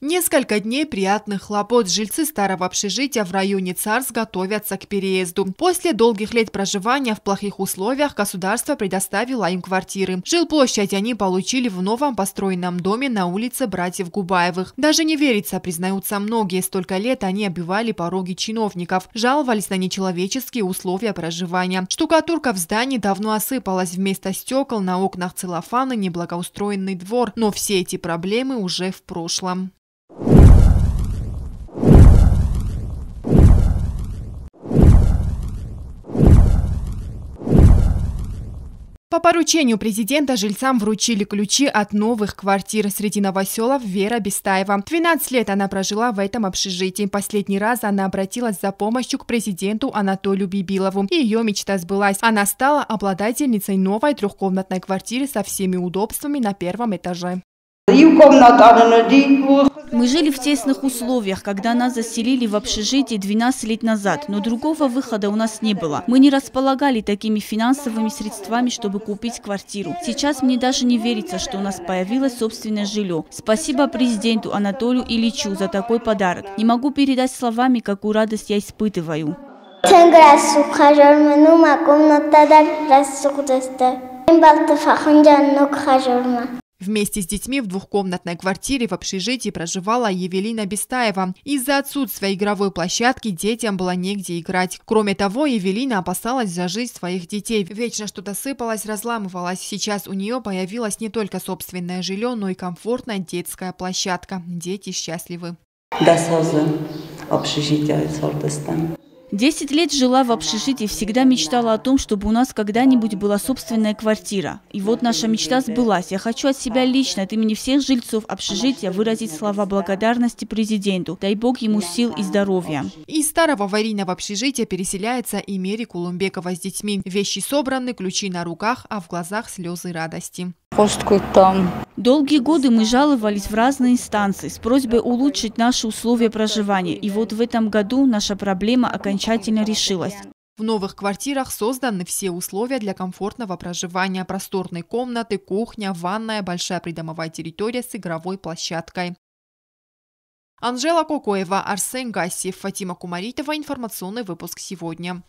Несколько дней приятных хлопот. Жильцы старого общежития в районе Царс готовятся к переезду. После долгих лет проживания в плохих условиях государство предоставило им квартиры. Жилплощадь они получили в новом построенном доме на улице Братьев Губаевых. Даже не верится, признаются многие. Столько лет они обивали пороги чиновников, жаловались на нечеловеческие условия проживания. Штукатурка в здании давно осыпалась. Вместо стекол на окнах целлофан и неблагоустроенный двор. Но все эти проблемы уже в прошлом. По поручению президента жильцам вручили ключи от новых квартир среди новоселов Вера Бестаева. 12 лет она прожила в этом общежитии. Последний раз она обратилась за помощью к президенту Анатолию Бибилову. И ее мечта сбылась. Она стала обладательницей новой трехкомнатной квартиры со всеми удобствами на первом этаже. Мы жили в тесных условиях, когда нас заселили в общежитие 12 лет назад, но другого выхода у нас не было. Мы не располагали такими финансовыми средствами, чтобы купить квартиру. Сейчас мне даже не верится, что у нас появилось собственное жилье. Спасибо президенту Анатолию Ильичу за такой подарок. Не могу передать словами, какую радость я испытываю. Вместе с детьми в двухкомнатной квартире в общежитии проживала Евелина Бестаева. Из-за отсутствия игровой площадки детям было негде играть. Кроме того, Евелина опасалась за жизнь своих детей. Вечно что-то сыпалось, разламывалось. Сейчас у нее появилась не только собственное жилье, но и комфортная детская площадка. Дети счастливы. общежитие Десять лет жила в общежитии, всегда мечтала о том, чтобы у нас когда-нибудь была собственная квартира. И вот наша мечта сбылась. Я хочу от себя лично, от имени всех жильцов общежития выразить слова благодарности президенту. Дай Бог ему сил и здоровья. Из старого аварийного общежития переселяется и Мери Кулумбекова с детьми. Вещи собраны, ключи на руках, а в глазах слезы радости. Долгие годы мы жаловались в разные инстанции с просьбой улучшить наши условия проживания. И вот в этом году наша проблема окончательно решилась. В новых квартирах созданы все условия для комфортного проживания. Просторные комнаты, кухня, ванная, большая придомовая территория с игровой площадкой. Анжела Кокоева, Арсен Гассиев, Фатима Кумаритова. Информационный выпуск сегодня.